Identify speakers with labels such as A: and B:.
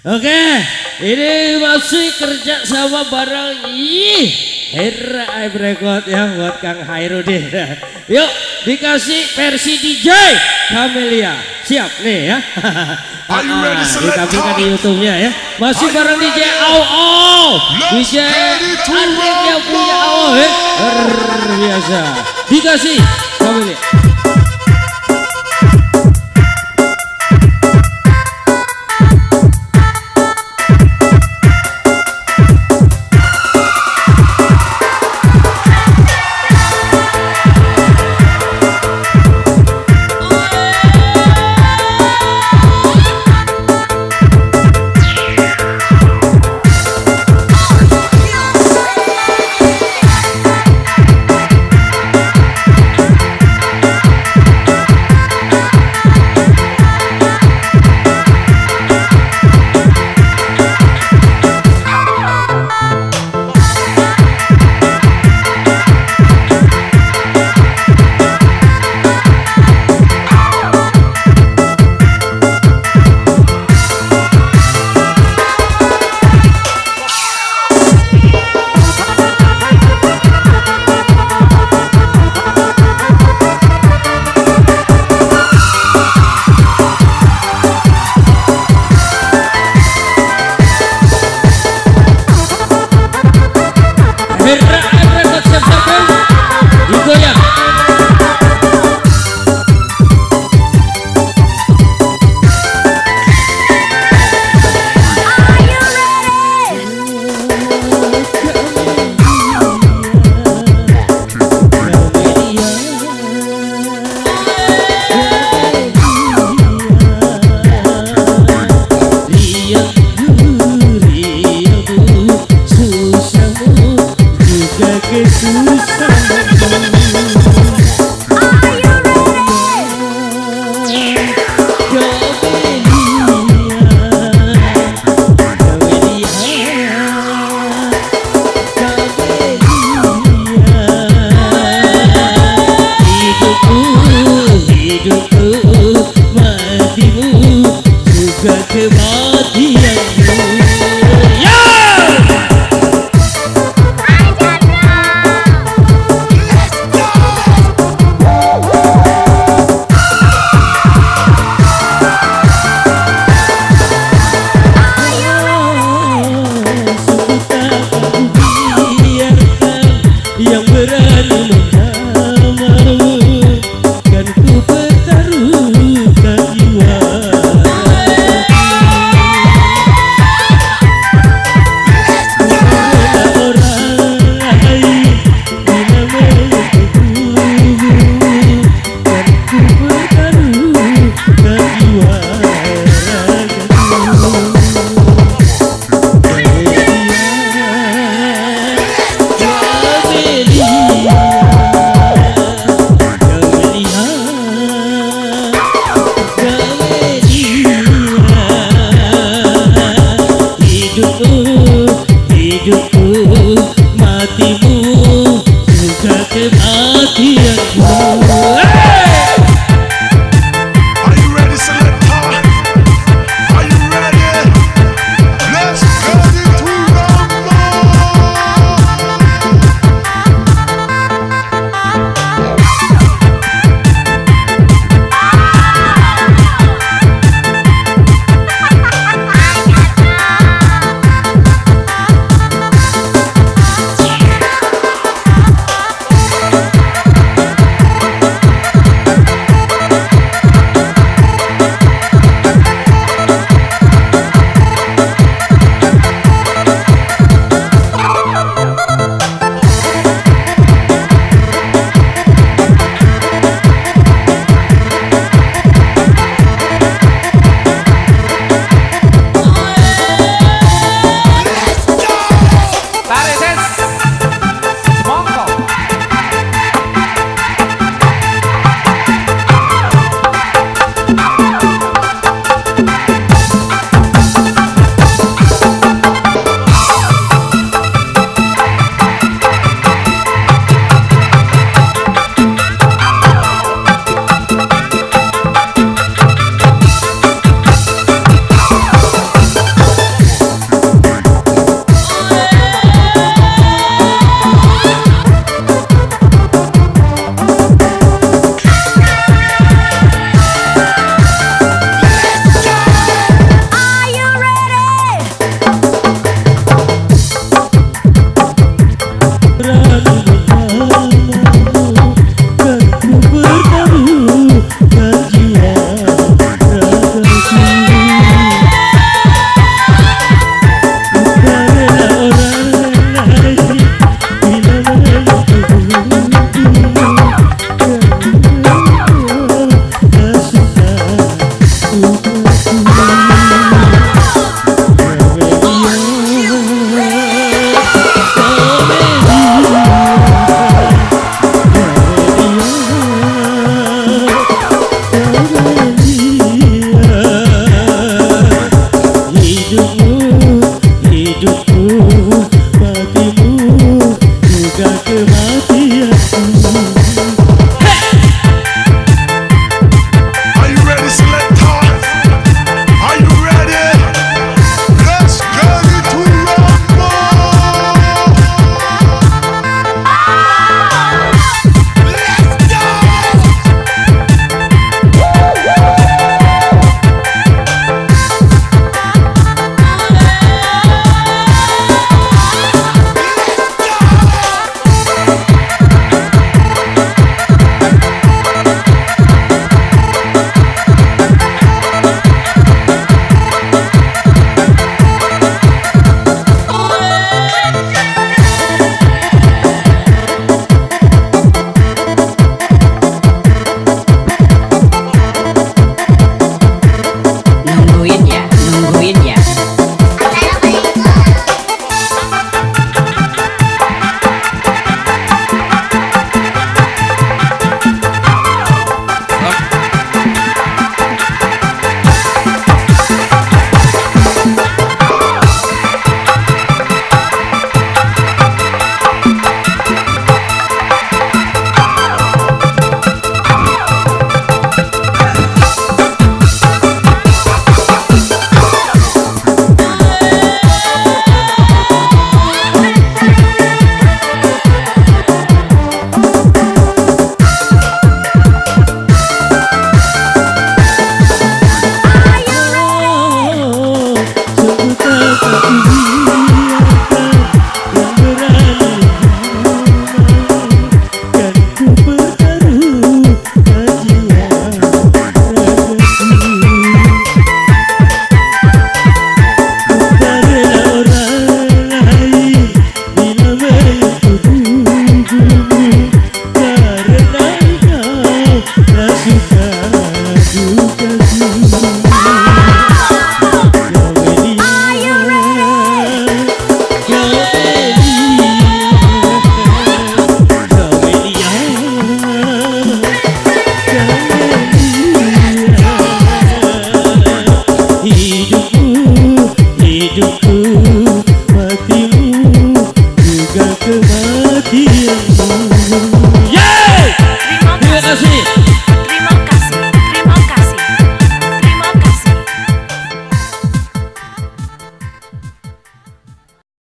A: Oke, ini masih kerja sama bareng ih Hera Aib Record ya buat Kang Hairudin. Yuk dikasih versi DJ Camelia. Siap nih ya. Ah, ditampilkan di? YouTube-nya ya. Masih bareng DJ Au.
B: Let's
A: DJ
B: get it to
A: Adik yang punya. Au eh. Luar biasa. Dikasih Camelia. जगवादी